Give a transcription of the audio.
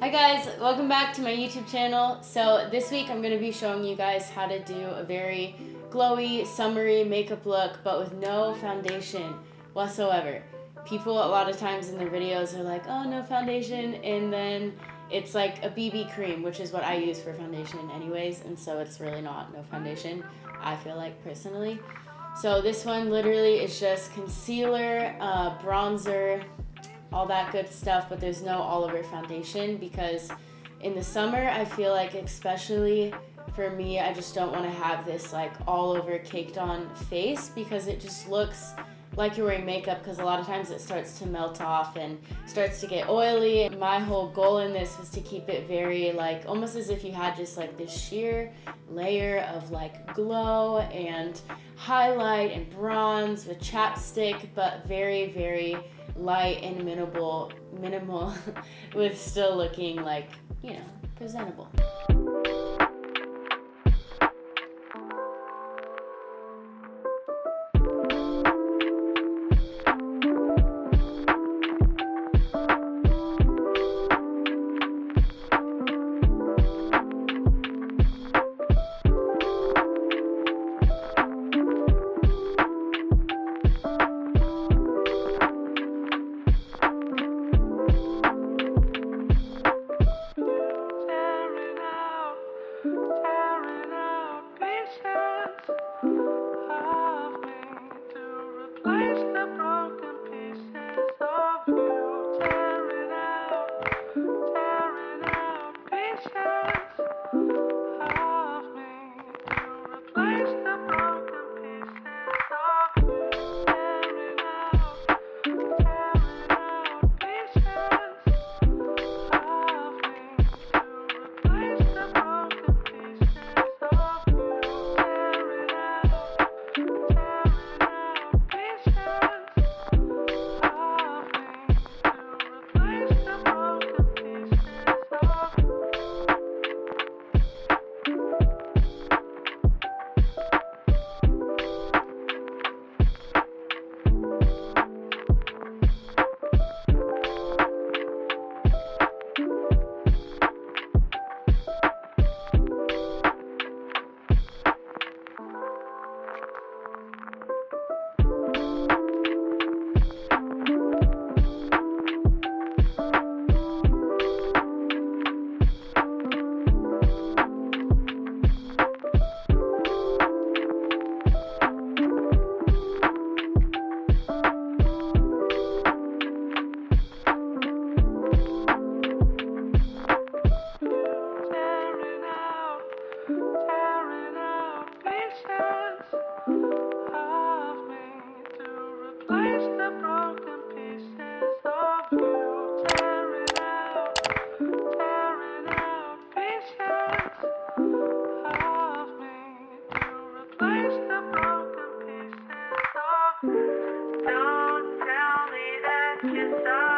Hi guys, welcome back to my YouTube channel. So this week I'm going to be showing you guys how to do a very glowy, summery makeup look, but with no foundation whatsoever. People a lot of times in their videos are like, oh, no foundation, and then it's like a BB cream, which is what I use for foundation anyways, and so it's really not no foundation, I feel like personally. So this one literally is just concealer, uh, bronzer, all that good stuff, but there's no all over foundation because in the summer, I feel like especially for me, I just don't want to have this like all over caked on face because it just looks like you're wearing makeup because a lot of times it starts to melt off and starts to get oily. My whole goal in this was to keep it very like almost as if you had just like this sheer layer of like glow and highlight and bronze with chapstick, but very, very light and minimal, minimal with still looking like, you know, presentable. Ciao. Yes, I.